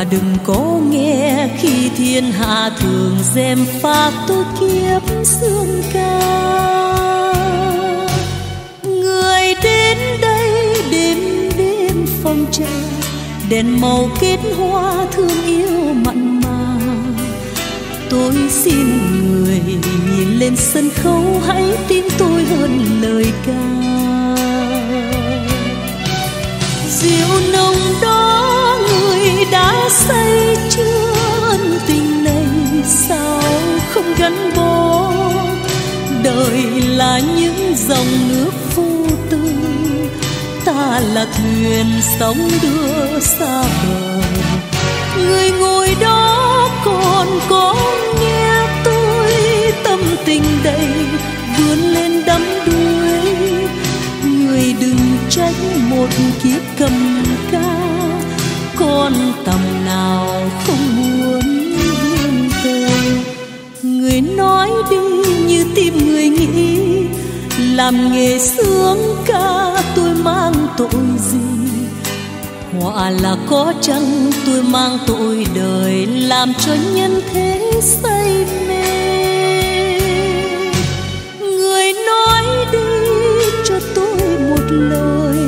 và đừng có nghe khi thiên hạ thường dèm pha tôi kiếp xương ca. Người đến đây đêm đêm phong trà, đèn màu kết hoa thương yêu mặn mà. Tôi xin người nhìn lên sân khấu, hãy tin tôi hơn lời ca. Rượu nồng đó đã xây chưa ân tình này sao không gắn bó? Đời là những dòng nước vô tư ta là thuyền sóng đưa xa bờ. Người ngồi đó còn có nghe tôi tâm tình đầy vươn lên đắm đuối. Người đừng trách một kiếp cầm muôn con tầm nào không muốn vươn tới người nói đi như tim người nghĩ, làm nghề sướng ca tôi mang tội gì? Họa là có chăng tôi mang tội đời, làm cho nhân thế say mê? Người nói đi cho tôi một lời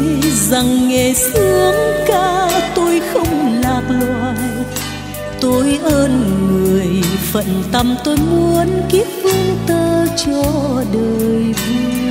rằng nghề sướng ca tôi ơn người phận tâm tôi muốn kiếp vương tơ cho đời vui.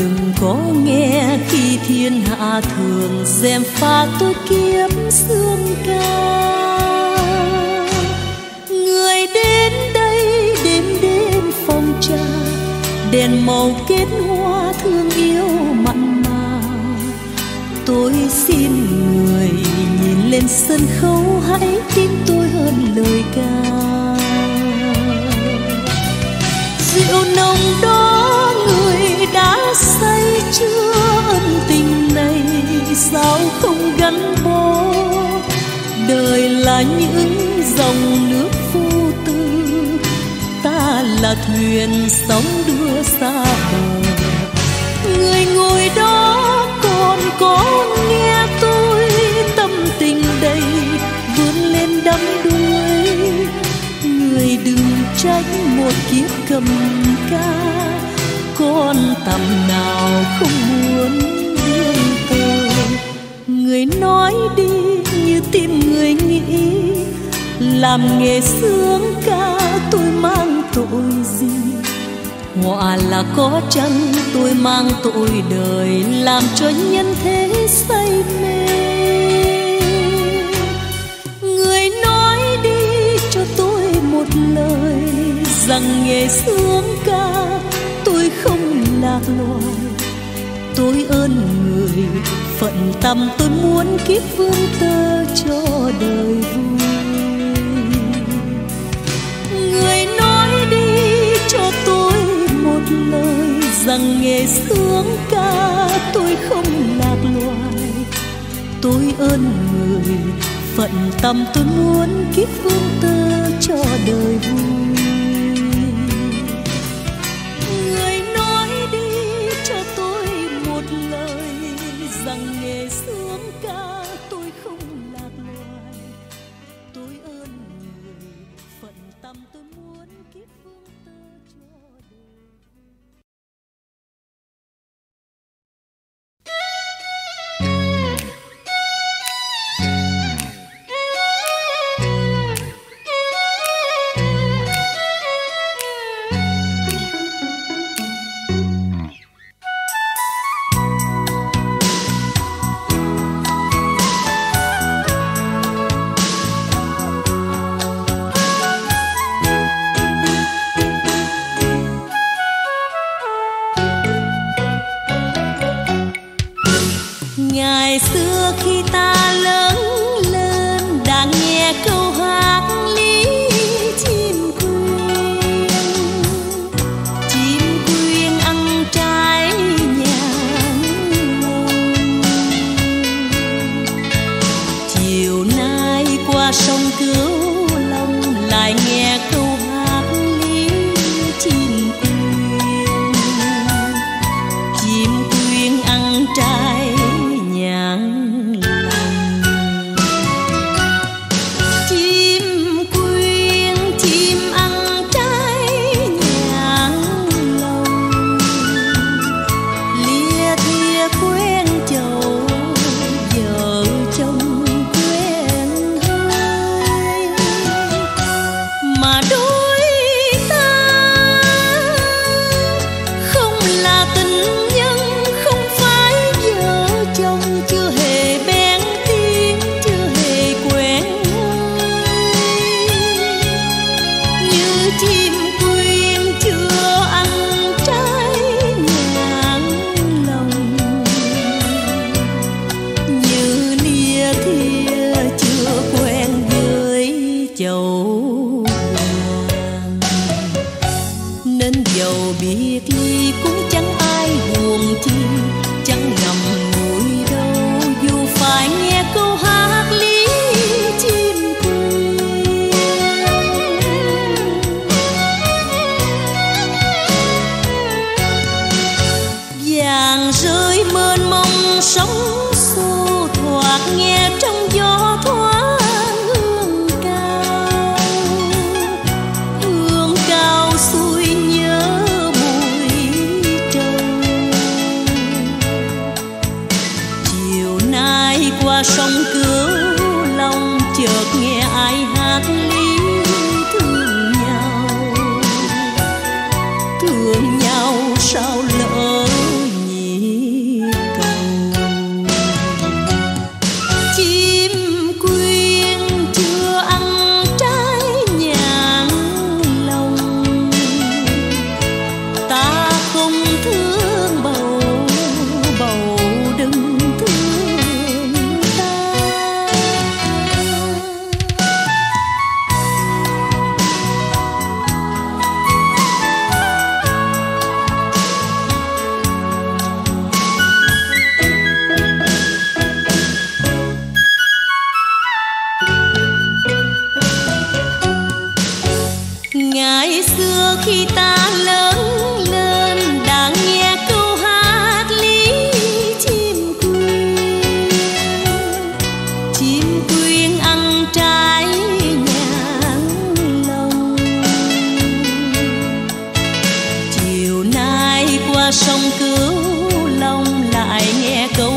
Đừng có nghe khi thiên hạ thường dèm pha tôi kiếm xương ca. Người đến đây đêm đêm phòng trà, đèn màu kết hoa thương yêu mặn mà. Tôi xin người nhìn lên sân khấu hãy tin tôi hơn lời ca. Rượu nồng đó đã say chưa ân tình này, sao không gắn bó? Đời là những dòng nước vô tư, ta là thuyền sóng đưa xa bờ. Người ngồi đó còn có nghe tôi tâm tình đầy, vươn lên đắm đuối. Người đừng trách một kiếp cầm ca con tầm nào không muốn riêng tư người nói đi như tim người nghĩ, làm nghề sướng ca tôi mang tội gì? Họa là có chăng tôi mang tội đời, làm cho nhân thế say mê? Người nói đi cho tôi một lời, rằng nghề sướng ca lạc loài tôi ơn người phận tâm tôi muốn kiếp vương tơ cho đời vui. Người nói đi cho tôi một lời rằng nghề sướng ca tôi không lạc loài. Tôi ơn người phận tâm tôi muốn kiếp vương tơ cho đời vui. Chẳng ngầm cứu long lại nghe câu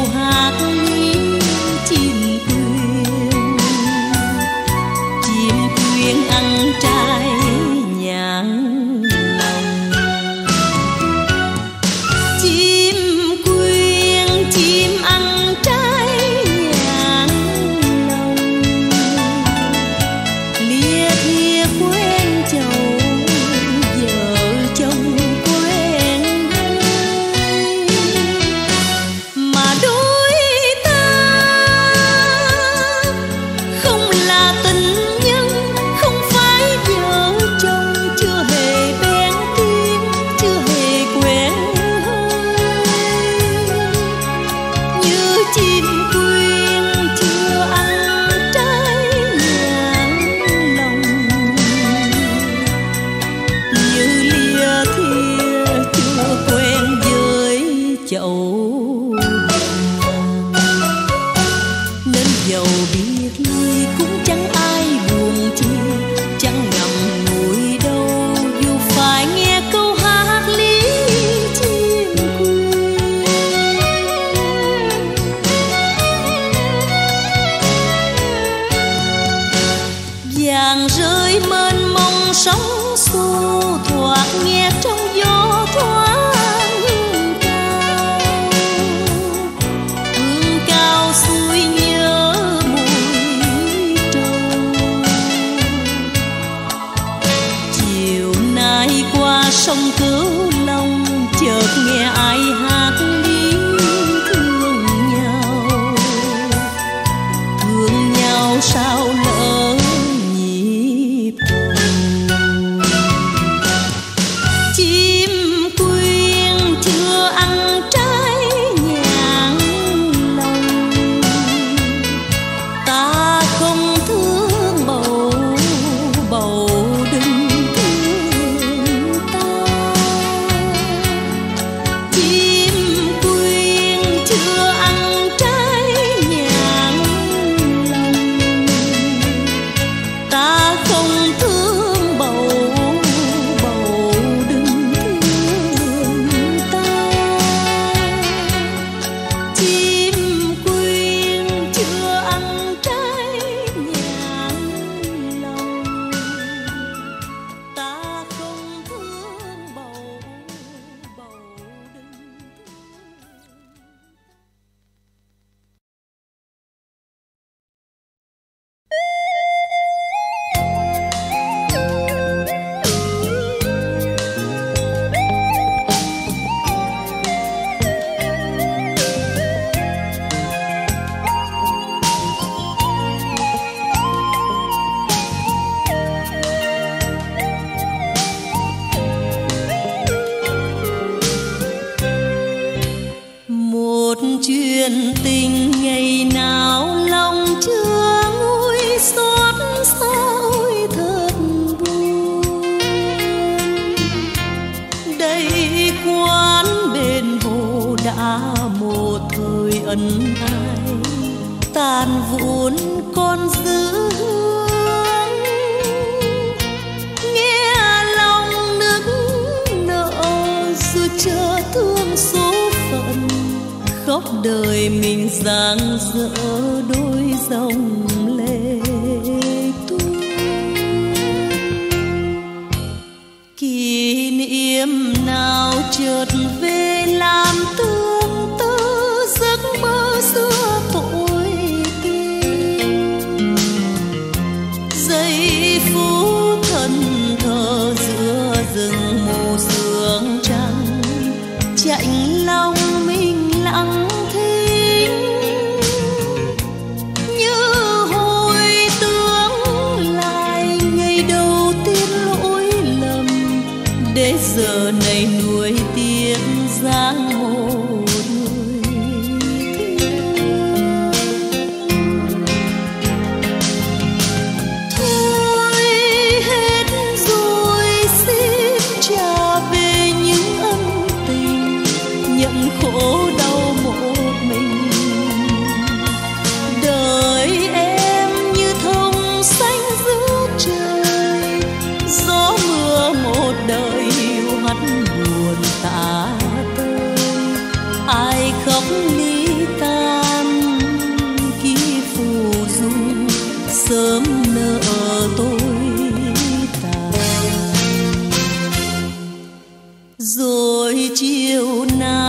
phần ai tàn vụn con dữ hương lòng nức nở, dù chờ thương số phận, khóc đời mình giang dỡ đôi dòng lệ tuôn. Kỷ niệm nào chợt 就难。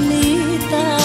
你的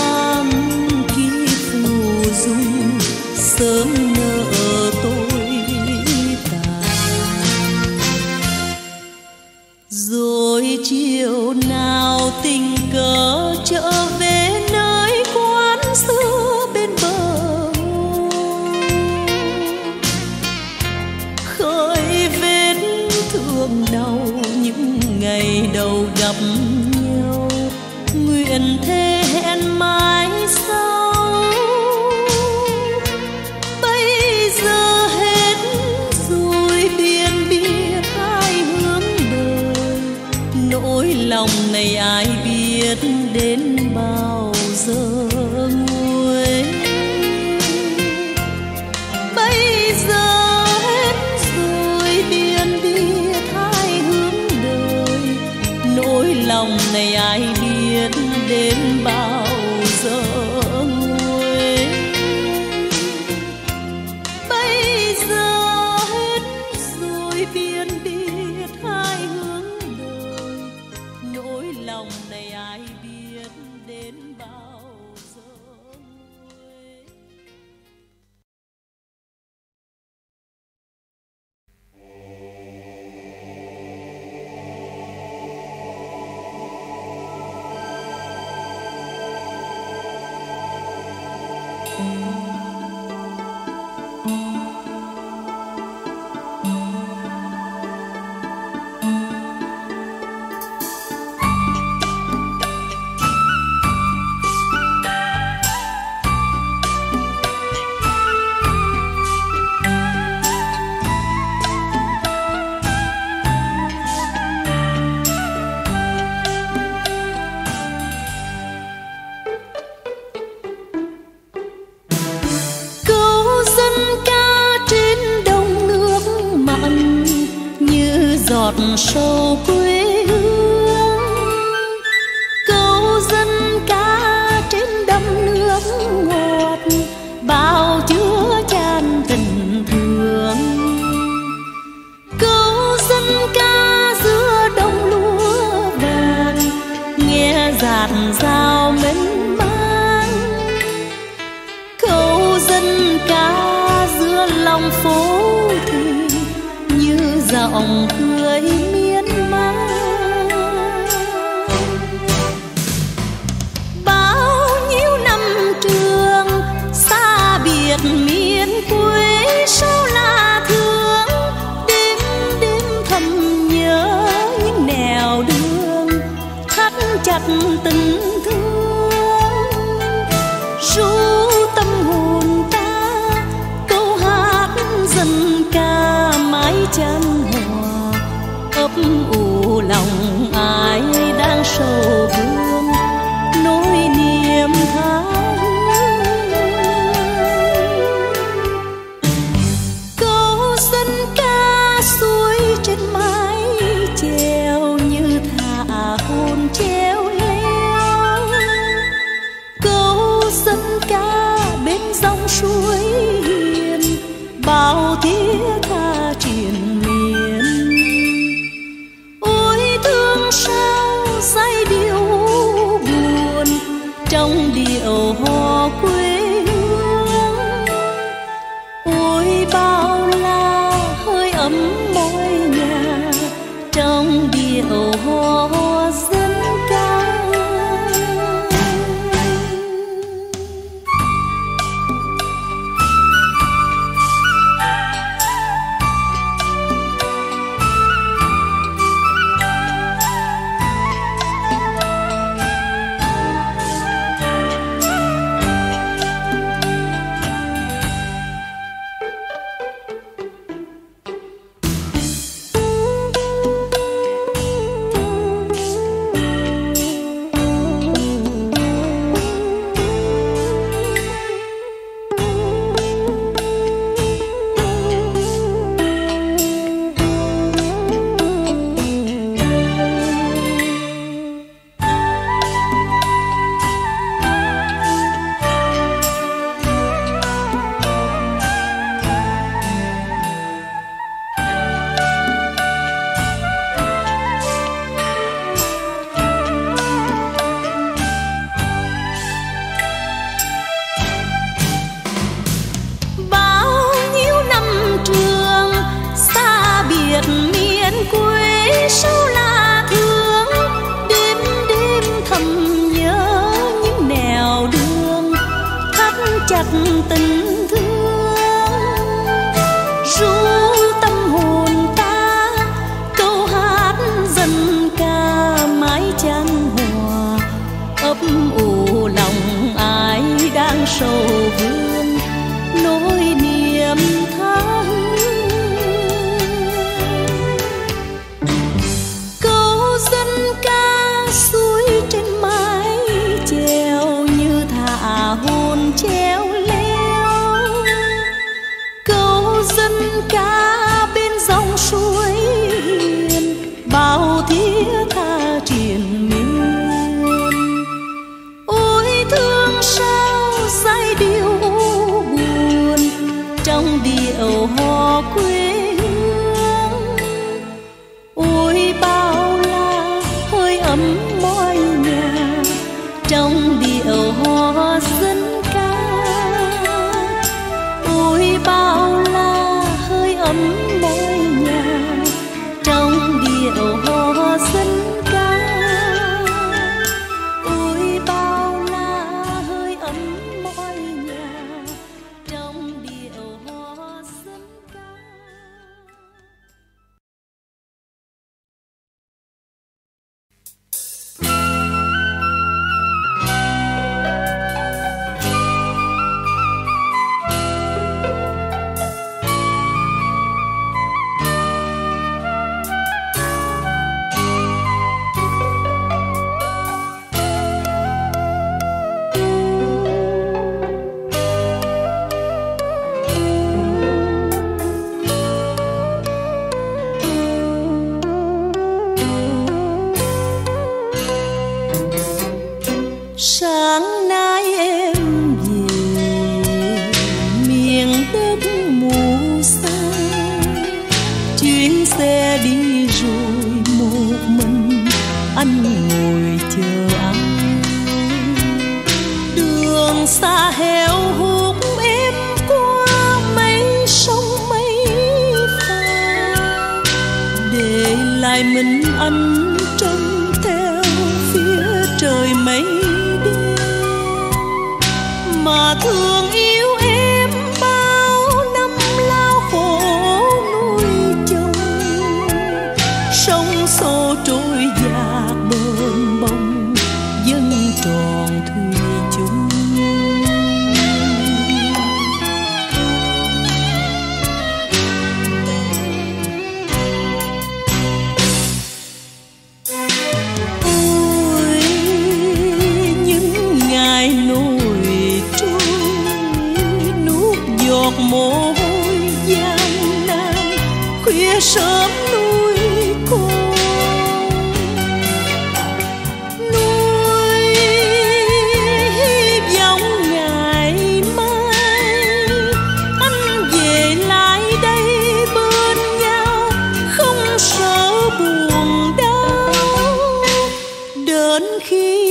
chắc tình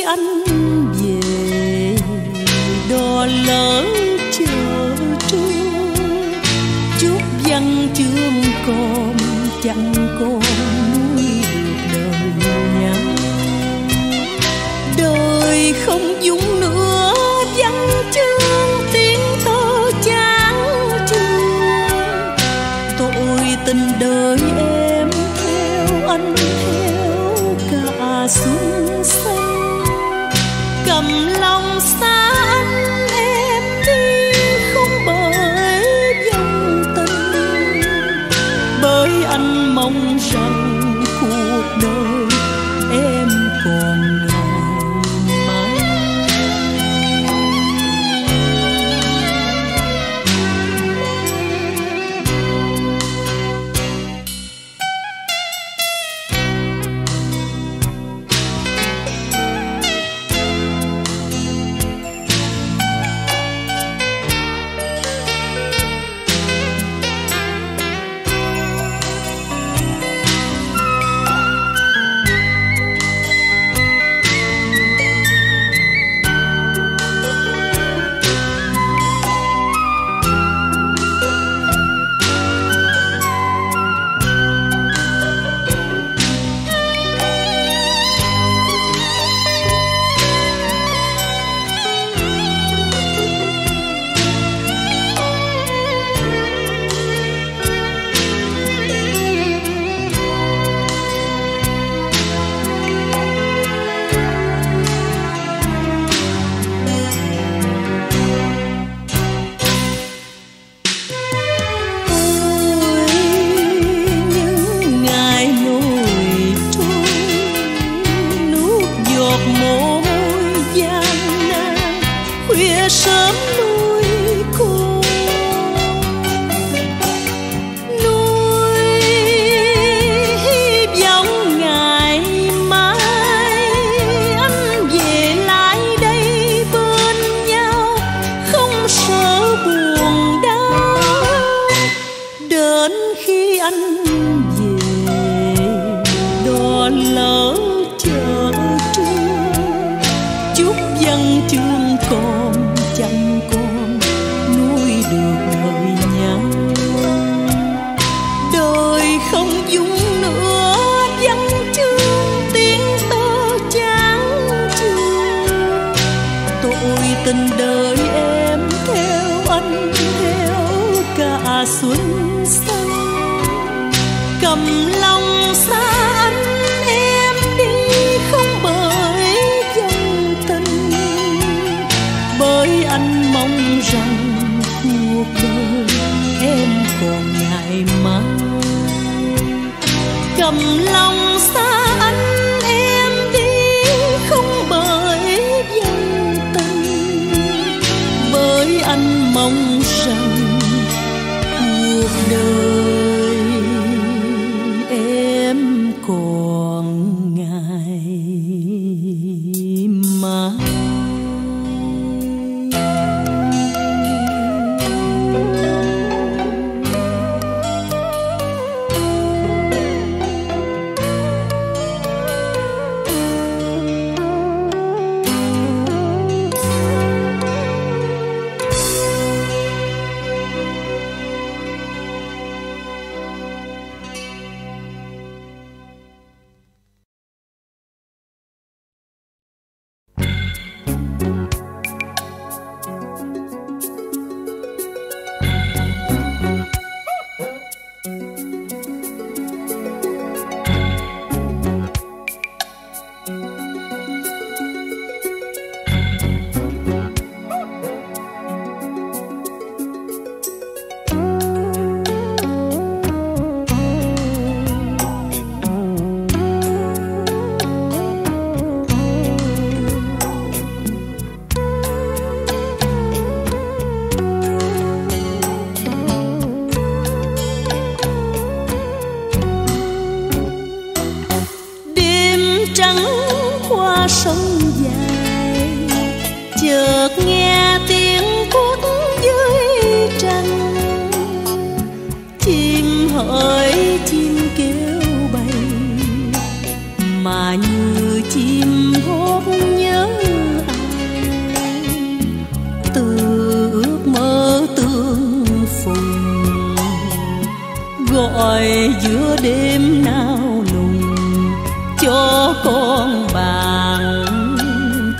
anh về, đò lỡ chờ trưa. Chút văn chương con chẳng con nuôi được đời nhau đời không dũng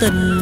cần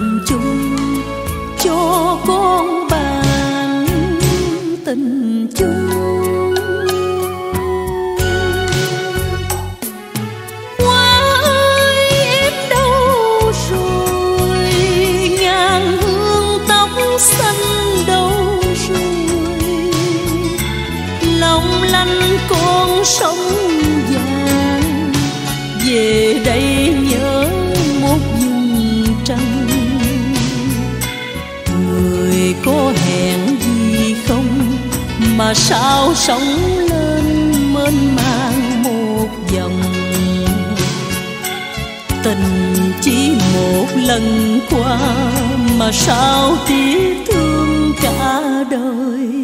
mà sao sống lên mênh mang một dòng. Tình chỉ một lần qua mà sao tiếc thương cả đời.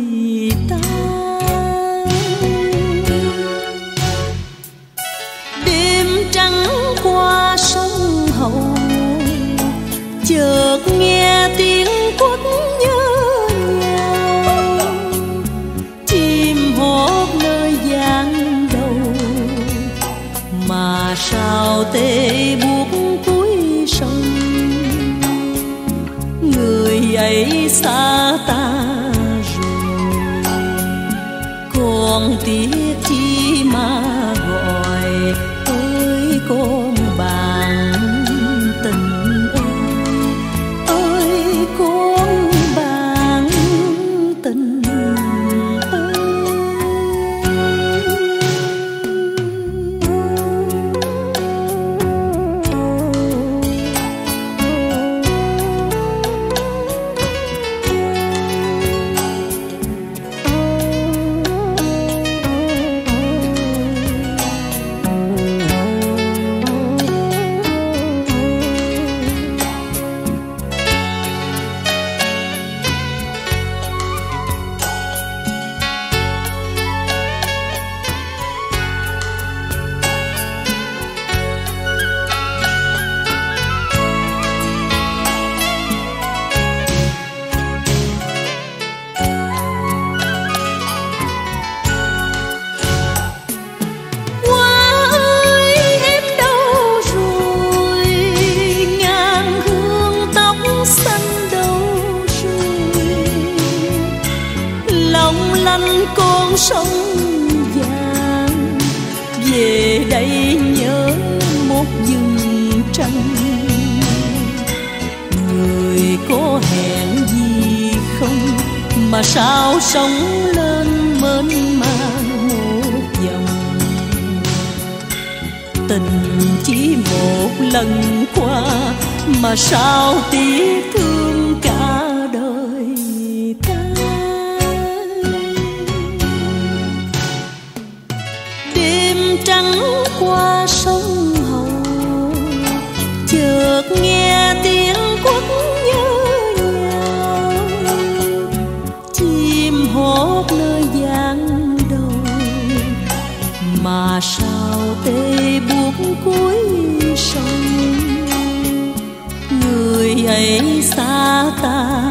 ấy xa ta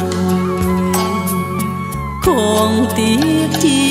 rồi. Còn tiếc chi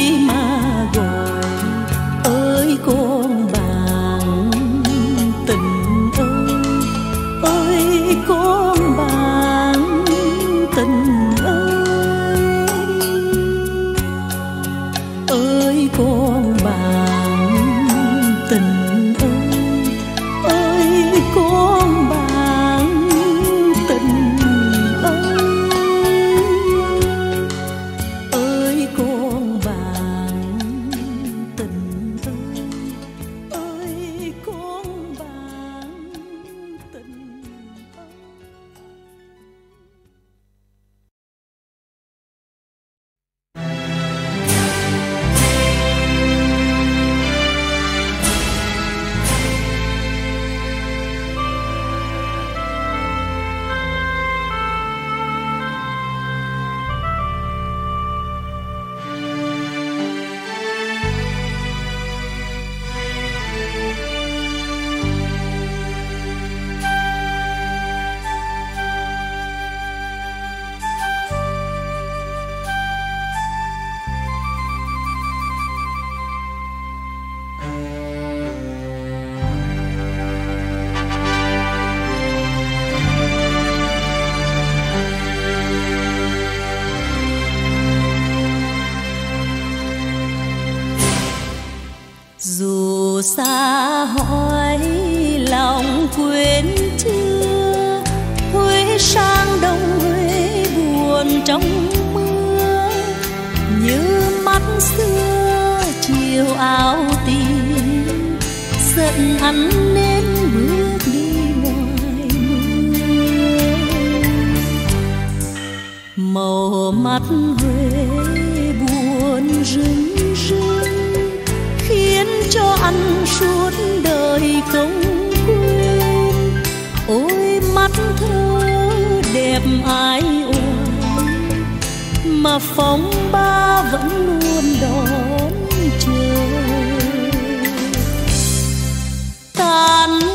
tuyến chưa huế sang đông huế buồn trong mưa. Như mắt xưa, chiều áo tím, giận ăn nên bước đi ngoài mưa. Màu mắt huế buồn rưng rưng, khiến cho anh mà phóng ba vẫn luôn đón chờ. Tan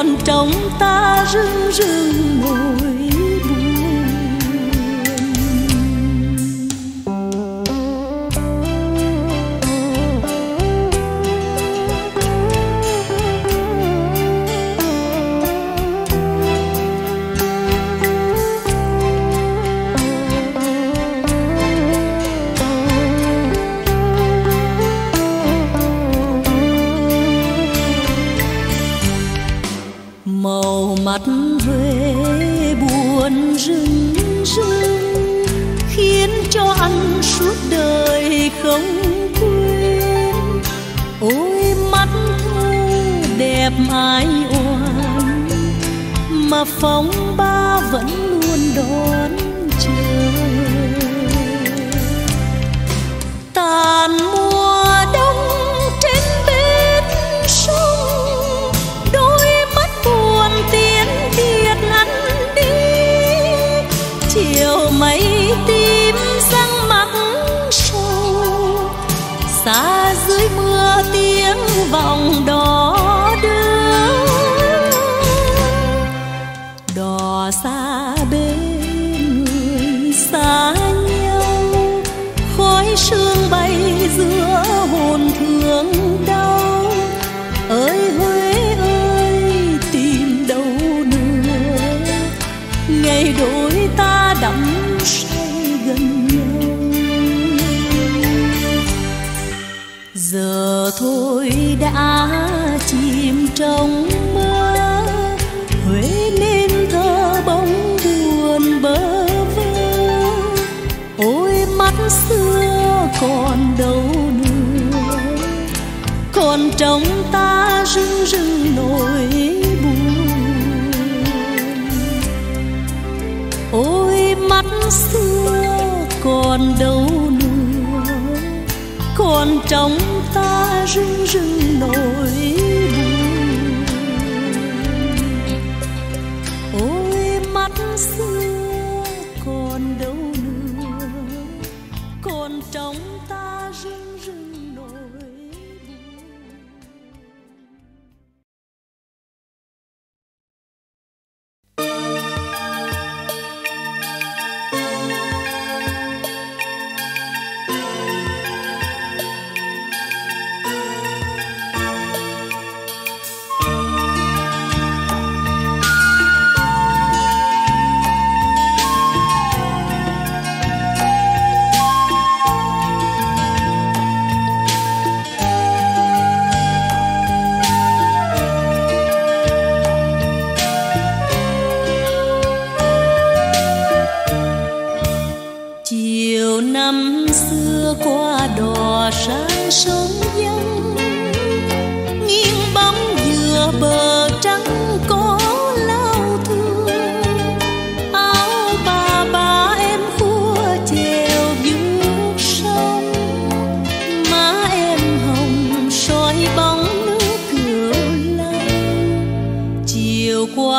còn trong ta rưng rưng mùi. ai oan mà phóng ba vẫn luôn đón chờ. Tàn mưa còn đâu nữa. Còn trong ta rưng rưng nỗi buồn. Ôi, mắt xưa còn đâu nữa. Còn trong ta rưng rưng nỗi buồn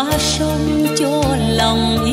qua sông cho lòng yêu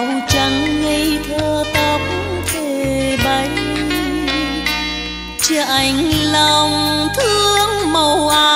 màu trắng ngây thơ tóc thề bay. Cha anh lòng thương màu áo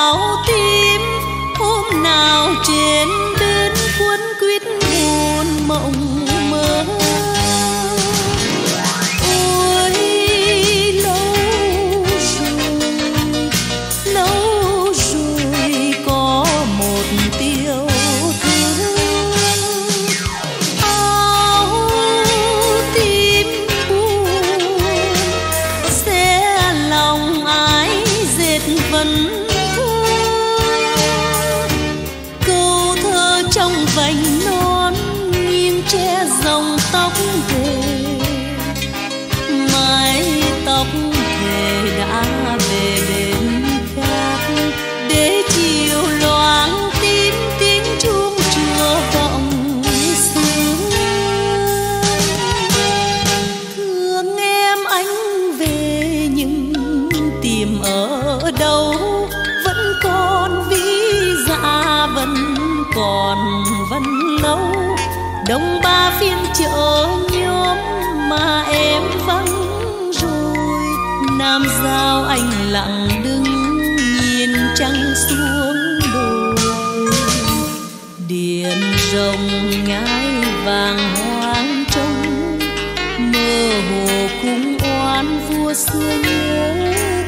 thương nhớ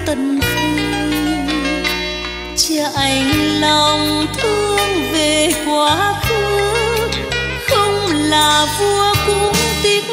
tân phương cha anh lòng thương về quá khứ, không là vua cũng tiếc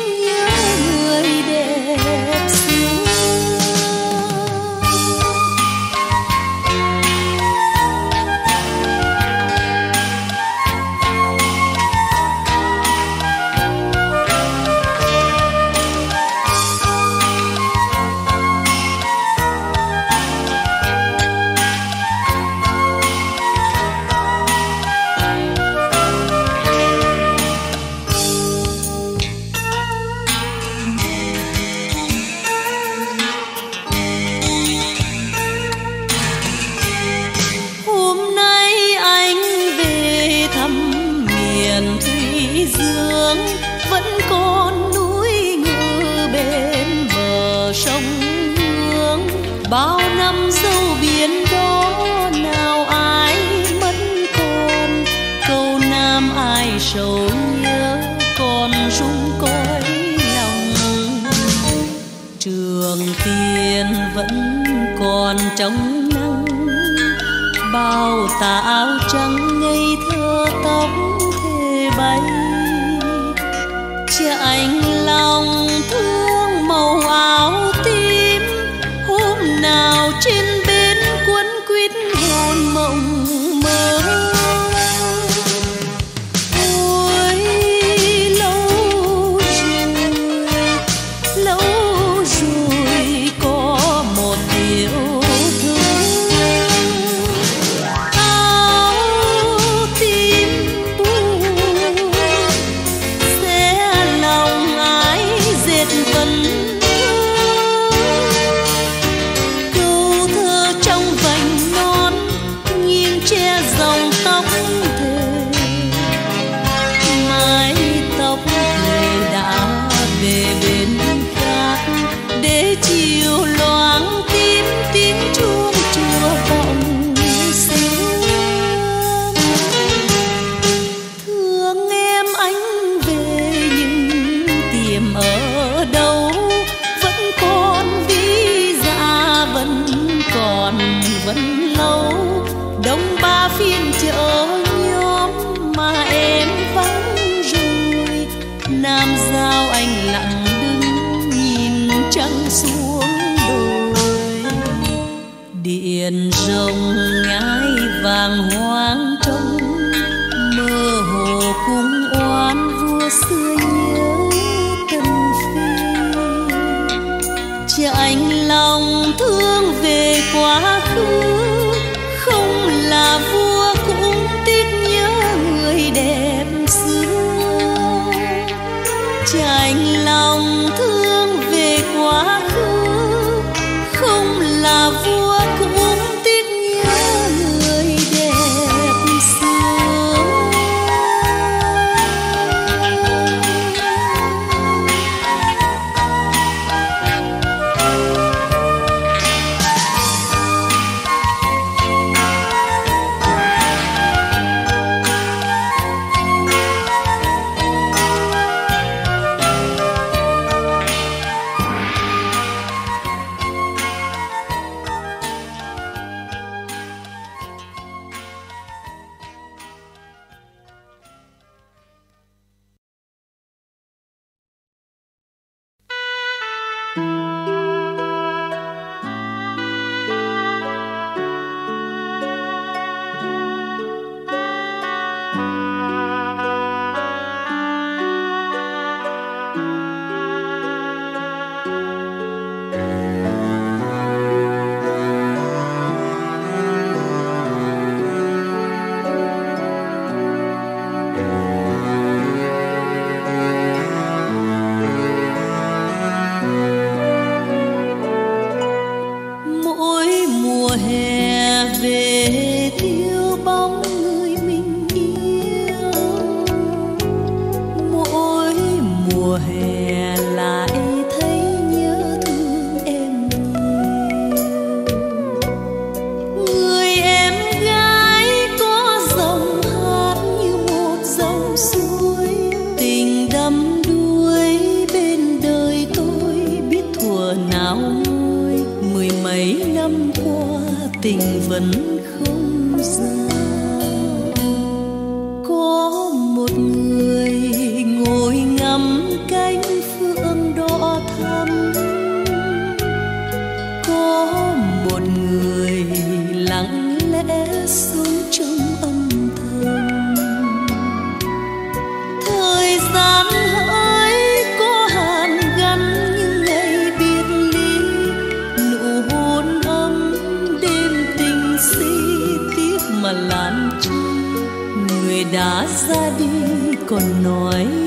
đã ra đi còn nói